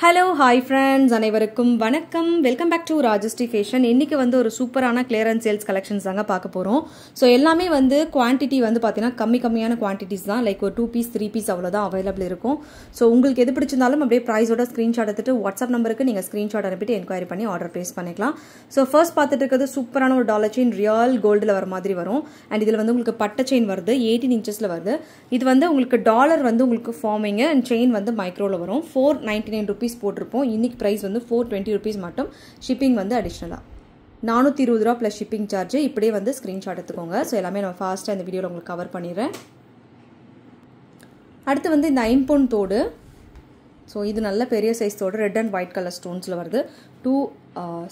Hello hi friends அனைவருக்கும் வணக்கம். Welcome back to ராஜஸ்டி ஃபேஷன் இன்றைக்கி வந்து ஒரு சூப்பரான கிளியரன்ஸ் சேல்ஸ் கலெக்ஷன்ஸ் தாங்க பார்க்க போகிறோம் ஸோ எல்லாமே வந்து குவான்டிட்டி வந்து பார்த்தீங்கன்னா கம்மி கம்மியான குவான்டிட்டிஸ் தான். லைக் ஒரு டூ பீஸ் த்ரீ பீஸ் அவ்வளோதான் அவைலபிள் இருக்கும். ஸோ உங்களுக்கு எது பிடிச்சிருந்தாலும் அப்படியே ப்ரைஸோட ஸ்க்ரீன்ஷாட் எடுத்துட்டு வாட்ஸ்அப் நம்பருக்கு நீங்கள் ஸ்க்ரீன்ஷாட் அனுப்பிட்டு என்கொயரி பண்ணி ஆர்டர் ப்ளேஸ் பண்ணிக்கலாம். ஸோ ஃபர்ஸ்ட் பார்த்துட்டு இருக்கிறது சூப்பரான ஒரு டாலர் செயின் ரியல் கோல்டில் வர மாதிரி வரும். அண்ட் இதில் வந்து உங்களுக்கு பட்டை செயின் வருது எயிட்டீன் இன்ச்சஸில் வருது. இது வந்து உங்களுக்கு டாலர் வந்து உங்களுக்கு ஃபார்மிங்கு அண்ட் செயின் வந்து மைக்ரோவில் வரும். ஃபோர் நைன்டி நைன் ருபீஸ் போட்டிருப்போம். இன்னைக்கு ப்ரைஸ் வந்து ஃபோர் டுவெண்ட்டி ருபீஸ் மட்டும். ஷிப்பிங் வந்து அடிஷ்னலாக நானூற்றி இருபது ரூபா ப்ளஸ் ஷிப்பிங் சார்ஜ் இப்படியே வந்து ஸ்க்ரீன்ஷாட் எடுத்துக்கோங்க. ஸோ எல்லாமே நான் ஃபாஸ்ட்டாக இந்த வீடியோவில் உங்களுக்கு கவர் பண்ணிடுறேன். அடுத்து வந்து இந்த ஐம்பொன் தோடு. ஸோ இது நல்ல பெரிய சைஸ் தோடு. ரெட் அண்ட் ஒயிட் கலர் ஸ்டோன்ஸில் வருது. Two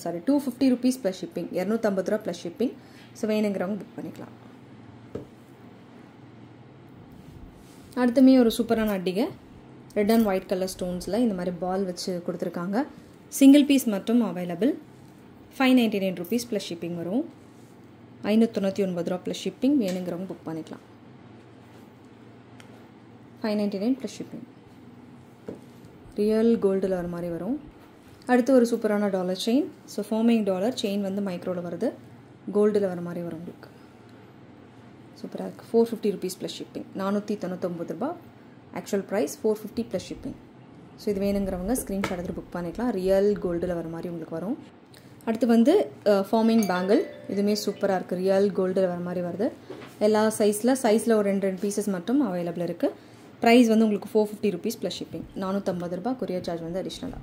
sorry two fifty rupees plus shipping இரநூத்தம்பது ரூபா ப்ளஸ் ஷிப்பிங் ஸோ வேணுங்கிறவங்க புக் பண்ணிக்கலாம். அடுத்துமே ஒரு சூப்பரான அட்டிகை. ரெட் அண்ட் ஒயிட் கலர் ஸ்டோன்ஸில் இந்த மாதிரி பால் வச்சு கொடுத்துருக்காங்க. சிங்கிள் பீஸ் மட்டும் available five ninety nine rupees plus shipping வரும். ஐநூற்றி ஒன்பது ரூபா ப்ளஸ் ஷிப்பிங் வேணுங்கிறவங்க புக் பண்ணிக்கலாம். Five ninety nine plus shipping real கோல்டில் வர மாதிரி வரும். அடுத்து ஒரு சூப்பரான dollar chain so forming dollar chain வந்து மைக்ரோவில் வருது. கோல்டில் வர மாதிரி வரும் உங்களுக்கு. சூப்பராக இருக்குது four fifty rupees plus shipping நானூற்றி தொண்ணூத்தொம்பது ரூபா actual price four fifty plus shipping so இது வேணுங்கிறவங்க ஸ்க்ரீன்ஷாட் எடுத்து புக் பண்ணிக்கலாம். ரியல் கோல்டில் வர மாதிரி உங்களுக்கு வரும். அடுத்து வந்து uh, ஃபார்மிங் பேங்கிள் இதுவுமே சூப்பராக இருக்குது ரியல் கோல்டில் வர மாதிரி வருது. எல்லா சைஸில் சைஸில் ஒரு ரெண்டு ரெண்டு பீசஸ் மட்டும் அவைலபிள் இருக்குது ப்ரைஸ் வந்து உங்களுக்கு four fifty rupees plus shipping நானூற்றம்பது ரூபா கொரியர் சார்ஜ் வந்து அடிஷ்னலாக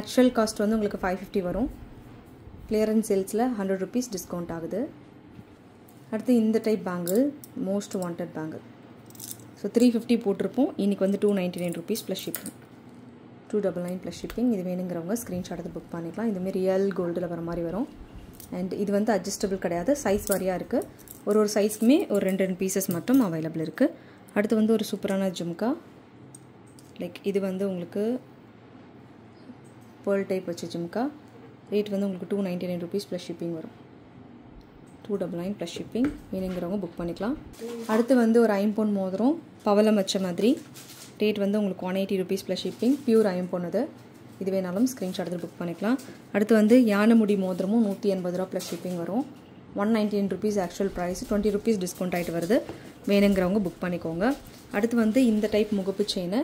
ஆக்சுவல் காஸ்ட் வந்து உங்களுக்கு ஃபைவ் ஃபிஃப்டி வரும். கிளியரன்ஸ் சேல்ஸில் ஹண்ட்ரட் ருபீஸ் டிஸ்கவுண்ட் ஆகுது. அடுத்து இந்த type bangle most wanted bangle so three fifty போட்டிருப்போம். இன்றைக்கி வந்து two ninety nine rupees plus shipping two double nine plus shipping இது வேணுங்கிறவங்க ஸ்க்ரீன்ஷாட் எடுத்து புக் பண்ணிக்கலாம். இதுமாரி ரியல் கோல்டில் வர மாதிரி வரும். அண்ட் இது வந்து அட்ஜஸ்டபிள் கிடையாது. சைஸ் வாரியாக இருக்குது ஒரு ஒரு சைஸ்க்குமே ஒரு ரெண்டு ரெண்டு பீசஸ் மட்டும் அவைலபிள் இருக்குது அடுத்து வந்து ஒரு சூப்பரான ஜும்கா. லைக் இது வந்து உங்களுக்கு பேர்ல் டைப் வச்ச ஜும்கா. ரேட் வந்து உங்களுக்கு two ninety nine rupees plus shipping வரும். Two double nine plus shipping வேணுங்கிறவங்க புக் பண்ணிக்கலாம். அடுத்து வந்து ஒரு ஐம்பொன் மோதிரம் பவளம் வச்ச மாதிரி. ரேட் வந்து உங்களுக்கு one eighty rupees plus shipping pure ஐம்பொன் இது இது வேணாலும் ஸ்க்ரீன்ஷாட் எடுத்து புக் பண்ணிக்கலாம். அடுத்து வந்து யானைமுடி மோதிரமும் நூற்றி எண்பது ரூபா ப்ளஸ் ஷிப்பிங் வரும். One ninety nine rupees actual price twenty rupees discount ஆகிட்டு வருது. வேணுங்கிறவங்க புக் பண்ணிக்கோங்க. அடுத்து வந்து இந்த டைப் முகப்பு செயின்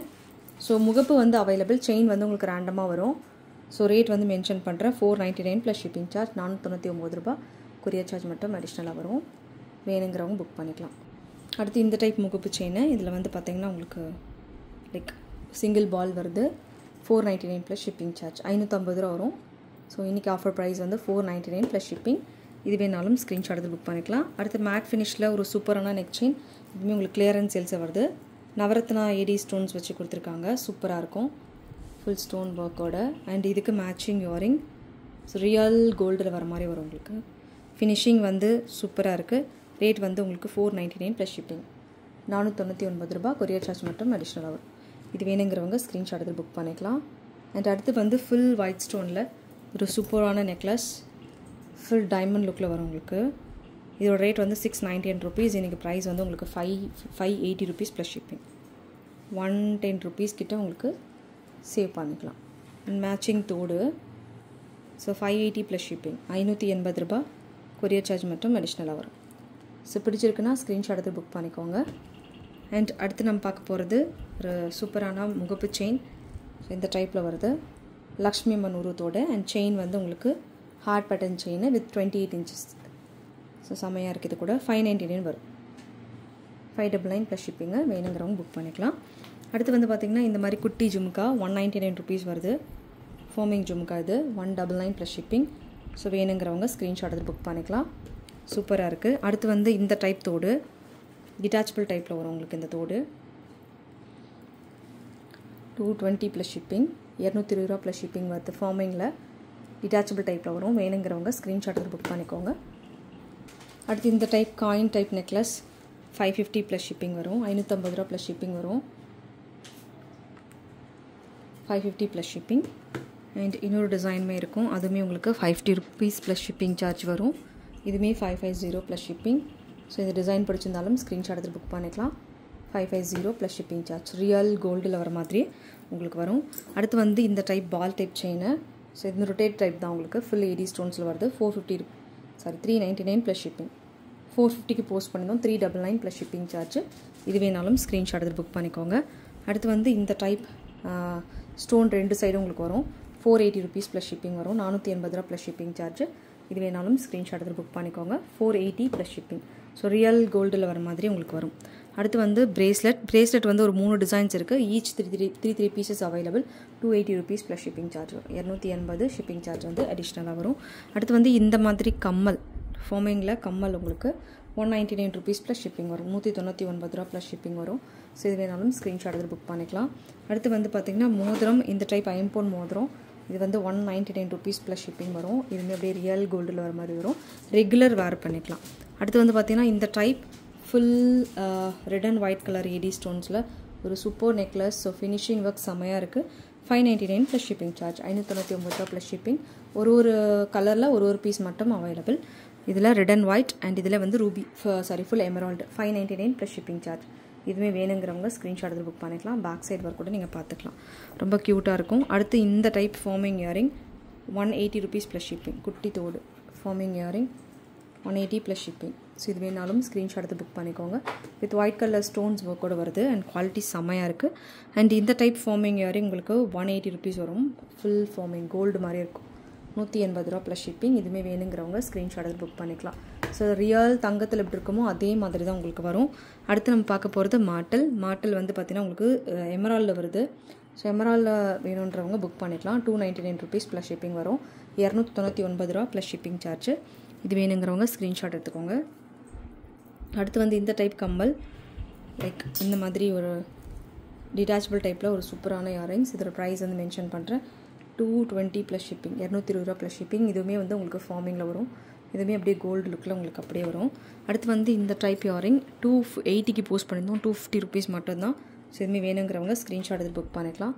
ஸோ முகப்பு வந்து அவைலபிள் செயின் வந்து உங்களுக்கு ரேண்டமாக வரும். ஸோ ரேட் வந்து மென்ஷன் பண்ணுறேன் four ninety nine plus shipping charge நானூற்றி தொண்ணூற்றி ஒம்பது ரூபா. கொரியர் சார்ஜ் மட்டும் அடிஷ்னலாக வரும். வேணுங்கிறவங்க புக் பண்ணிக்கலாம். அடுத்து இந்த டைப் முகப்பு செயின் இதில் வந்து பார்த்திங்கன்னா உங்களுக்கு லைக் சிங்கிள் பால் வருது. Four ninety nine plus shipping charge ஐநூற்றம்பது ரூபா வரும். ஸோ இன்றைக்கி ஆஃபர் ப்ரைஸ் வந்து four ninety nine plus shipping இது வேணாலும் ஸ்க்ரீன்ஷாட் எடுத்து புக் பண்ணிக்கலாம். அடுத்து மேட் ஃபினிஷில் ஒரு சூப்பரான நெக் செயின் இதுவுமே உங்களுக்கு கிளியரன்ஸ் சேல்ஸை வருது. நவரத்னா ஏடி ஸ்டோன்ஸ் வச்சு கொடுத்துருக்காங்க. சூப்பராக இருக்கும். ஃபுல் ஸ்டோன் ஒர்க்கோட அண்ட் இதுக்கு மேட்சிங் இயரிங் ஸோ ரியல் கோல்டில் வர மாதிரி வரும் உங்களுக்கு. ஃபினிஷிங் வந்து சூப்பராக இருக்குது ரேட் வந்து உங்களுக்கு four ninety nine plus shipping நானூற்றி ஒன்பது ரூபா கொரியர் சார்ஜ் மட்டும் அடிஷ்னல் வரும் இது வேணுங்கிறவங்க ஸ்க்ரீன்ஷாட் எடுத்து புக் பண்ணிக்கலாம். அண்ட் அடுத்து வந்து ஃபுல் ஒயிட் ஸ்டோனில் ஒரு சூப்பரான நெக்லஸ் ஃபுல் டைமண்ட் லுக்கில் வரும் உங்களுக்கு. இதோட ரேட் வந்து சிக்ஸ் நைன்டி என் ருபீஸ் இன்றைக்கி ப்ரைஸ் வந்து உங்களுக்கு five five eighty rupees plus shipping one ten rupees கிட்ட உங்களுக்கு சேவ் பண்ணிக்கலாம். அண்ட் மேட்சிங் தோடு. So five eighty plus shipping ஐநூற்றி எண்பது ரூபா கொரியர் சார்ஜ் மட்டும் அடிஷ்னலாக வரும். ஸோ பிடிச்சிருக்குன்னா ஸ்க்ரீன்ஷாட் எடுத்து புக் பண்ணிக்கோங்க. அண்ட் அடுத்து நம்ம பார்க்க போகிறது ஒரு சூப்பரான முகப்பு செயின் இந்த டைப்பில் வருது. லக்ஷ்மி அம்மன் உருவத்தோட அண்ட் செயின் வந்து உங்களுக்கு heart button chain with twenty eight inches so செம்மையாக இருக்குது கூட ஃபைவ் நைன்டி நைன் வரும். ஃபைவ் டபுள் நைன் ப்ளஸ் ஷிப்பிங்க வேணுங்கிறவங்க புக் பண்ணிக்கலாம். அடுத்து வந்து பார்த்திங்கன்னா இந்த மாதிரி குட்டி jhumka one ninety nine rupees வருது. ஃபோமிங் ஜும்கா இது. One double nine plus shipping so வேணுங்கிறவங்க ஸ்க்ரீன்ஷாட் எடுத்து புக் பண்ணிக்கலாம். சூப்பராக இருக்குது அடுத்து வந்து இந்த டைப் தோடு. டிட்டாச்சபிள் டைப்பில் வரும் உங்களுக்கு இந்த தோடு. டூ டுவெண்ட்டி ப்ளஸ் ஷிப்பிங் இரநூத்தி இருபது ரூபா ப்ளஸ் ஷிப்பிங் வருது ஃபார்மிங்கில் டிட்டாச்சபிள் டைப்பில் வரும். வேணுங்கிறவங்க ஸ்க்ரீன்ஷாட் எடுத்து புக் பண்ணிக்கோங்க. அடுத்து இந்த type coin type necklace five fifty plus shipping வரும். ஐநூற்றம்பது ரூபா ப்ளஸ் ஷிப்பிங் வரும். Five fifty plus shipping and இன்னொரு டிசைனுமே இருக்கும். அதுவுமே உங்களுக்கு five rupees plus shipping charge வரும். இதுவுமே five five zero plus shipping so இந்த டிசைன் பிடிச்சிருந்தாலும் ஸ்க்ரீன்ஷாட் எடுத்து புக் பண்ணிக்கலாம். Five five zero plus shipping charge real கோல்டில் வர மாதிரி உங்களுக்கு வரும். அடுத்து வந்து இந்த type ball type chain so இந்த ரொட்டேட் டைப் தான் உங்களுக்கு. ஃபுல் எயிட்டி ஸ்டோன்ஸில் வருது. Four fifty sorry three ninety nine plus shipping four ஃபிஃப்டிக்கு போஸ்ட் பண்ணியிருந்தோம் three double nine plus shipping charge இது வேணாலும் ஸ்க்ரீன்ஷாட் எடுத்து புக் பண்ணிக்கோங்க. அடுத்து வந்து இந்த டைப் ஸ்டோன் ரெண்டு சைடும் உங்களுக்கு வரும். Four eighty rupees plus shipping வரும். நானூற்றி எண்பது ரூபா ப்ளஸ் ஷிப்பிங் சார்ஜ் இது வேணாலும் ஸ்க்ரீன்ஷாட் எடுத்து புக் பண்ணிக்கோங்க. Four eighty plus shipping so real கோல்டில் வர மாதிரி உங்களுக்கு வரும். அடுத்து வந்து பிரேஸ்லெட் பிரேஸ்லெட் வந்து ஒரு மூணு டிசைன்ஸ் இருக்குது each three three three three pieces available two eighty rupees plus shipping charge வரும். இரநூத்தி எண்பது ஷிப்பிங் சார்ஜ் வந்து அடிஷ்னலாக வரும். அடுத்து வந்து இந்த மாதிரி கம்மல். ஃபோமிங்கில் கம்மல் உங்களுக்கு one ninety nine rupees plus shipping வரும். நூற்றி தொண்ணூற்றி ஒன்பது ரூபா ப்ளஸ் ஷிப்பிங் வரும். ஸோ இது வேணாலும் ஸ்க்ரீன்ஷாட் எடுத்து புக் பண்ணிக்கலாம். அடுத்து வந்து பார்த்திங்கன்னா மோதிரம். இந்த டைப் ஐம்போன் மோதிரம். இது வந்து one ninety nine rupees plus shipping வரும் இதுவுமே அப்படியே ரியல் கோல்டில் வர மாதிரி வரும். ரெகுலர் வேர் பண்ணிக்கலாம். அடுத்து வந்து பார்த்திங்கன்னா இந்த type full red and white colour AD ஸ்டோன்ஸில் ஒரு super necklace so finishing work செம்மையாக இருக்குது five ninety nine plus shipping charge ஐநூற்றி ஒம்பது ரூபா ப்ளஸ் ஷிப்பிங் ஒரு ஒரு கலரில் ஒரு ஒரு பீஸ் மட்டும் அவைலபிள் இதில் ரெட் அண்ட் ஒயிட் அண்ட் இதில் வந்து ruby sorry full emerald five ninety nine plus shipping charge இதுவுமே வேணுங்கிறவங்க ஸ்க்ரீன்ஷாட் எடுத்து புக் பண்ணிக்கலாம். பேக் சைடு ஒர்க் கூட நீங்கள் பார்த்துக்கலாம் ரொம்ப க்யூட்டாக இருக்கும். அடுத்து இந்த type forming earring one eighty rupees plus shipping குட்டி தோடு forming earring one eighty plus shipping so இது வேணாலும் ஸ்க்ரீன்ஷாட் எடுத்து புக் பண்ணிக்கோங்க. வித் ஒயிட் கலர் ஸ்டோன்ஸ் ஒர்க்கோட வருது அண்ட் குவாலிட்டி செம்மையாக இருக்குது அண்ட் இந்த டைப் ஃபார்மிங் இயரிங் உங்களுக்கு ஒன் எயிட்டி ருபீஸ் வரும். ஃபுல் ஃபார்மிங் கோல்டு மாதிரி இருக்கும். நூற்றி எண்பது ரூபா ப்ளஸ் ஷிப்பிங் இதுவுமே வேணுங்கிறவங்க ஸ்க்ரீன்ஷாட் எடுத்து புக் பண்ணிக்கலாம். ஸோ ரியல் தங்கத்தில் எப்படி இருக்குமோ அதே மாதிரி தான் உங்களுக்கு வரும். அடுத்து நம்ம பார்க்க போகிறது மாட்டல். மாட்டல் வந்து பார்த்திங்கன்னா உங்களுக்கு எமரால்டில் வருது. ஸோ எமரால்டில் வேணுன்றவங்க புக் பண்ணிக்கலாம். Two ninety nine rupees plus shipping வரும். இரநூத்தி தொண்ணூற்றி ஒன்பது ரூபா ப்ளஸ் ஷிப்பிங் சார்ஜ் இது வேணுங்கிறவங்க ஸ்க்ரீன்ஷாட் எடுத்துக்கோங்க. அடுத்து வந்து இந்த டைப் கம்மல். லைக் இந்த மாதிரி ஒரு டிட்டாச்சபிள் டைப்பில் ஒரு சூப்பரான இயரிங்ஸ் இதோட ப்ரைஸ் வந்து மென்ஷன் பண்ணுறேன் டூ டுவெண்ட்டி ப்ளஸ் ஷிப்பிங் இரநூத்தி இருபது ரூபா ப்ளஸ் ஷிப்பிங் இதுவுமே வந்து உங்களுக்கு ஃபார்மிங்கில் வரும். இதுவுமே அப்படியே கோல்டு லுக்கில் உங்களுக்கு அப்படியே வரும். அடுத்து வந்து இந்த டைப் இயரிங் டூ எயிட்டிக்கு போஸ்ட் பண்ணியிருந்தோம். டூ ஃபிஃப்டி ருபீஸ் மட்டும்தான். ஸோ இதுவுமே வேணுங்கிறவங்க ஸ்க்ரீன்ஷாட் எடுத்து புக் பண்ணிக்கலாம்.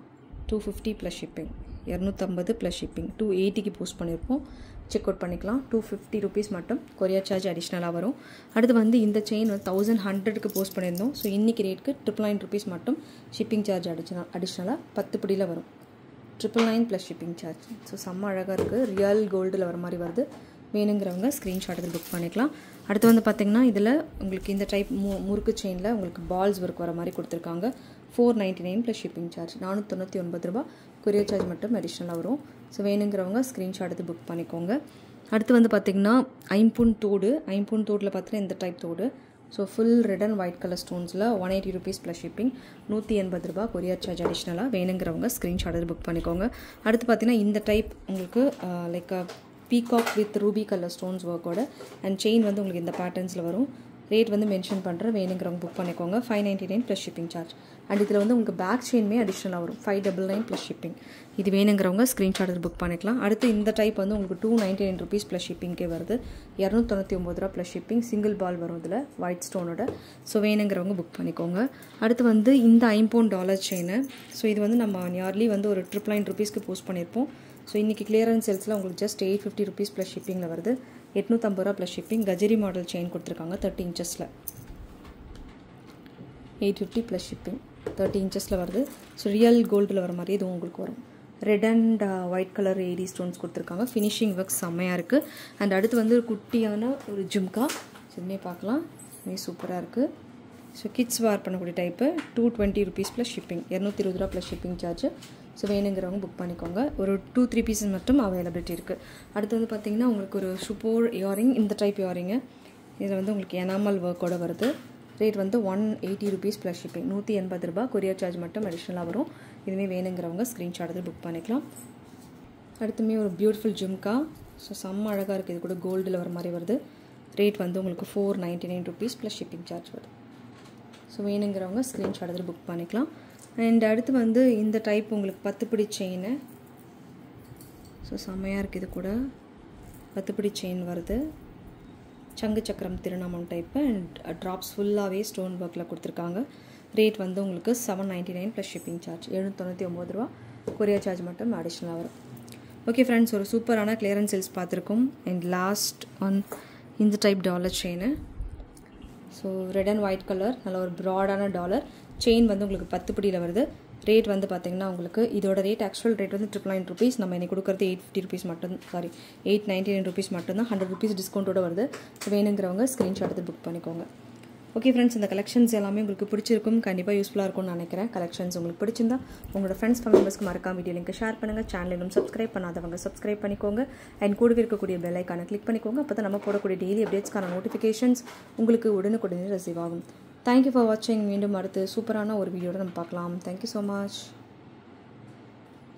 டூ ஃபிஃப்டி ப்ளஸ் ஷிப்பிங் இரநூத்தம்பது ப்ளஸ் ஷிப்பிங் டூ எயிட்டிக்கு போஸ்ட் பண்ணியிருப்போம். செக் அவுட் பண்ணிக்கலாம். டூ ஃபிஃப்டி ருபீஸ் மட்டும். கொரியர் சார்ஜ் அடிஷ்னலாக வரும். அடுத்து வந்து இந்த செயின் வந்து தௌசண்ட் ஹண்ட்ரடுக்கு போஸ்ட் பண்ணியிருந்தோம். ஸோ இன்றைக்கி ரேட்டுக்கு ட்ரிபிள் நைன் ருபீஸ் மட்டும் ஷிப்பிங் சார்ஜ் அடிஷ்னல் அடிஷ்னலாக பத்து படியில் வரும். Triple nine plus shipping charge so செம்ம அழகாக இருக்குது ரியல் கோல்டில் வர மாதிரி வருது. வேணுங்கிறவங்க ஸ்க்ரீன்ஷாட் எடுத்து புக் பண்ணிக்கலாம். அடுத்து வந்து பார்த்திங்கன்னா இதில் உங்களுக்கு இந்த டைப் மு முறுக்கு செயினில் உங்களுக்கு பால்ஸ் ஒர்க் வர மாதிரி கொடுத்துருக்காங்க. Four ninety nine plus shipping charge நானூற்றி தொண்ணூற்றி ஒன்பது ரூபா கொரியர் சார்ஜ் மட்டும் அடிஷ்னலாக வரும். ஸோ வேணுங்கிறவங்க ஸ்க்ரீன்ஷாட் எடுத்து புக் பண்ணிக்கோங்க. அடுத்து வந்து பார்த்திங்கன்னா ஐம்பூன் தோடு. ஐம்பூன் தோடில் பார்த்தீங்கன்னா இந்த டைப் தோடு. So full red and white colour ஸ்டோன்ஸில் one eighty rupees plus shipping நூற்றி எண்பது ரூபா கொரியர் சார்ஜ் அடிஷ்னலாக வேணுங்கிறவங்க ஸ்க்ரீன்ஷாட் எடுத்து புக் பண்ணிக்கோங்க. அடுத்து பார்த்திங்கன்னா இந்த டைப் உங்களுக்கு like peacock with ruby colour stones ஒர்க்கோட and chain வந்து உங்களுக்கு இந்த பேட்டர்ன்ஸில் வரும். ரேட் வந்து மென்ஷன் பண்ணுற வேணுங்கிறவங்க புக் பண்ணிக்கோங்க. Five ninety nine plus shipping charge and இதில் வந்து உங்களுக்கு பேக் செயின்மே அடிஷ்னலாக வரும். Five double nine plus shipping இது வேணுங்கிறவங்க ஸ்க்ரீன்ஷாட் புக் பண்ணிக்கலாம். அடுத்து இந்த டைப் வந்து உங்களுக்கு two ninety nine rupees plus ஷிப்பிங்கே வருது. இரநூத்தொண்ணூற்றி ஒம்பது ரூபா ப்ளஸ் ஷிப்பிங் சிங்கிள் பால் வரும் இதில். ஒயிட் ஸ்டோனோட ஸோ வேணுங்கிறவங்க புக் பண்ணிக்கோங்க. அடுத்து வந்து இந்த ஐம்பவுண்ட் டாலர் செயின்னு ஸோ இது வந்து நம்ம நியர்லி வந்து ஒரு ட்ரிபிள் நைன் ருபீஸ்க்கு போஸ்ட் பண்ணியிருப்போம் ஸோ இன்றைக்கி கிளியரன்ஸ் சேல்ஸில் உங்களுக்கு just eight fifty rupees plus ஷிப்பிங்கில் வருது. எட்நூற்றம்பது ரூபா ப்ளஸ் ஷிப்பிங் கஜரி மாடல் செயின் கொடுத்துருக்காங்க thirty இன்ச்சஸில் eight fifty plus shipping thirty இன்ச்சஸில் வருது. ஸோ ரியல் கோல்டில் வர மாதிரி இதுவும் உங்களுக்கு வரும். Red and white uh, colour AD stones கொடுத்துருக்காங்க. ஃபினிஷிங் ஒர்க் செம்மையாக இருக்குது அண்ட் அடுத்து வந்து ஒரு குட்டியான ஒரு ஜிம்கா. இதுமே பார்க்கலாம். இதுவே சூப்பராக இருக்குது ஸோ கிட்ஸ் வேர் பண்ணக்கூடிய type two twenty rupees plus shipping இரநூத்தி இருபது ரூபா ப்ளஸ் ஷிப்பிங் சார்ஜ் ஸோ வேணுங்கிறவங்க புக் பண்ணிக்கோங்க. ஒரு டூ த்ரீ பீசஸ் மட்டும் அவைலபிலிட்டி இருக்குது அடுத்து வந்து பார்த்திங்கன்னா உங்களுக்கு ஒரு சுப்போர் இயரிங் இந்த டைப் இயரிங்கு இதில் வந்து உங்களுக்கு எனாமல் ஒர்க்கோட வருது. ரேட் வந்து one eighty rupees plus shipping நூற்றி எண்பது ரூபா கொரியர் சார்ஜ் மட்டும் அடிஷ்னலாக வரும். இதுவுமே வேணுங்கிறவங்க ஸ்க்ரீன்ஷாட் எடுத்து புக் பண்ணிக்கலாம். அடுத்துமே ஒரு பியூட்டிஃபுல் ஜிம்கா. ஸோ செம்ம அழகாக இருக்குது இது கூட கோல்டில் வர மாதிரி வருது. ரேட் வந்து உங்களுக்கு four ninety nine rupees plus shipping charge வருது. ஸோ வேணுங்கிறவங்க ஸ்க்ரீன்ஷாட் எடுத்து புக் பண்ணிக்கலாம். அண்ட் அடுத்து வந்து இந்த டைப் உங்களுக்கு பத்துப்பிடி செயின் ஸோ செம்மையாக இருக்குது கூட. பத்துப்பிடி செயின் வருது. சங்கு சக்கரம் திருநாமம் டைப்பு அண்ட் ட்ராப்ஸ் ஃபுல்லாகவே ஸ்டோன் ஒர்க்கில் கொடுத்துருக்காங்க. ரேட் வந்து உங்களுக்கு seven ninety nine plus shipping charge எழுநூற்றி ஒம்பது ரூபா. கொரியர் சார்ஜ் மட்டும் அடிஷ்னலாக வரும். ஓகே ஃப்ரெண்ட்ஸ் ஒரு சூப்பரான கிளியரன்ஸ் சேல்ஸ் பார்த்துருக்கோம். அண்ட் லாஸ்ட் ஒன் இந்த type dollar chain so red and white colour நல்ல ஒரு ப்ராடான டாலர் செயின் வந்து உங்களுக்கு பத்து பிடியில் வருது. ரேட் வந்து பார்த்தீங்கன்னா உங்களுக்கு இதோட ரேட் ஆக்சுவல் ரேட் வந்து ட்ரிபிள் நைன் ருபீஸ் நம்ம இன்னைக்கு கொடுக்குறது எயிட் ஃபிஃப்டி ருபீஸ் மட்டும் sorry eight ninety nine rupees மட்டும்தான் ஹண்ட்ரட் ருபீஸ் டிஸ்கவுண்ட்டோட வருது. வேணுங்கிறவங்க ஸ்க்ரீன்ஷாட் எடுத்து புக் பண்ணிக்கோங்க. ஓகே ஃப்ரெண்ட்ஸ் இந்த கலெக்ஷன்ஸ் எல்லாமே உங்களுக்கு பிடிச்சிருக்கும் கண்டிப்பாக யூஸ்ஃபுல்லாக இருக்கும்னு நினைக்கிறேன். கலெக்ஷன்ஸ் உங்களுக்கு பிடிச்சிருந்தா உங்களோட ஃப்ரெண்ட்ஸ் ஃபேமிலி மெம்பர்ஸ்க்கு மறக்காம வீடியோ லிங்க் ஷேர் பண்ணுங்கள் சேனலும் சப்ஸ்கிரைப் பண்ணாதவங்க சப்ஸ்கிரைப் பண்ணிக்கோங்க. அண்ட் கூடவே இருக்கக்கூடிய பெல் ஐக்கானை கிளிக் பண்ணிக்கோங்க. அப்போ தான் நம்ம போடக்கூடிய டெய்லி அப்டேட்ஸ்க்கான நோட்டிஃபிகேஷன்ஸ் உங்களுக்கு உடனுக்குடனே ரிசீவ் ஆகும். தேங்க்யூ ஃபார் வாட்சிங் மீண்டும் அடுத்து சூப்பரான ஒரு வீடியோட நம்ம பார்க்கலாம். Thank you so much